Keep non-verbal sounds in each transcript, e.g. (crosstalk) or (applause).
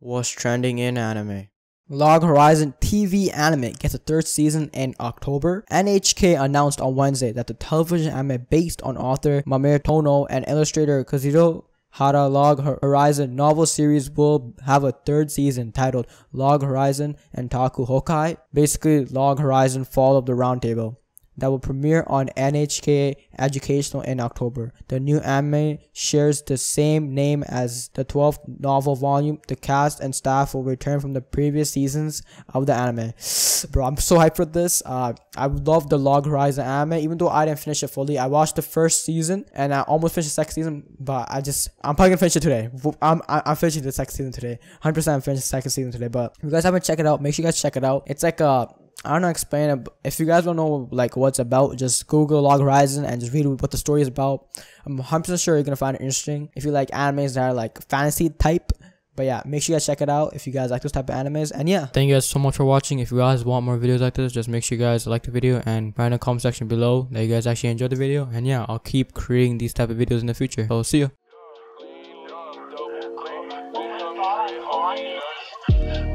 What's trending in anime? Log Horizon TV anime gets a third season in October. NHK announced on Wednesday that the television anime based on author Mamoru Tono and illustrator Kazuhiro Hara Log Horizon novel series will have a third season titled Log Horizon Entaku Houkai. Basically, Log Horizon Fall of the Round Table that will premiere on NHK Educational in October. The new anime shares the same name as the 12th novel volume. The cast and staff will return from the previous seasons of the anime. (sighs) Bro, I'm so hyped for this. Uh, I love the Log Horizon anime, even though I didn't finish it fully. I watched the first season and I almost finished the second season, but I just I'm probably gonna finish it today. I'm I'm finishing the second season today. 100% I'm finishing the second season today. But if you guys haven't checked it out, make sure you guys check it out. It's like a I don't know, explain it. If you guys don't know like what's about, just Google Log Horizon and just read what the story is about. I'm 100% sure you're gonna find it interesting. If you like animes that are like fantasy type, but yeah, make sure you guys check it out if you guys like those type of animes. And yeah, thank you guys so much for watching. If you guys want more videos like this, just make sure you guys like the video and write in the comment section below that you guys actually enjoyed the video. And yeah, I'll keep creating these type of videos in the future. So see you.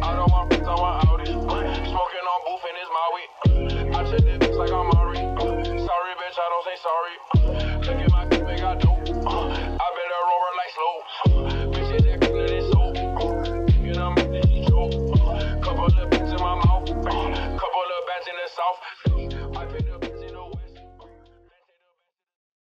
I don't want to Look at my dick, I got dope. Uh,